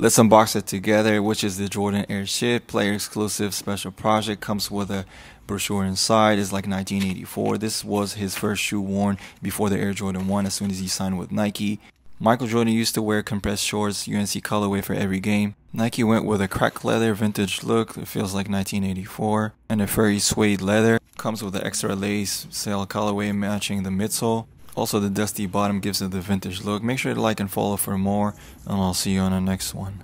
Let's unbox it together, which is the Jordan Air Ship player exclusive special project. Comes with a brochure inside. It's like 1984. This was his first shoe worn before the Air Jordan 1 as soon as he signed with Nike. Michael Jordan used to wear compressed shorts, UNC colorway for every game. Nike went with a cracked leather vintage look, it feels like 1984, and a furry suede leather. Comes with an extra lace sail colorway matching the midsole. Also, the dusty bottom gives it the vintage look. Make sure to like and follow for more, and I'll see you on the next one.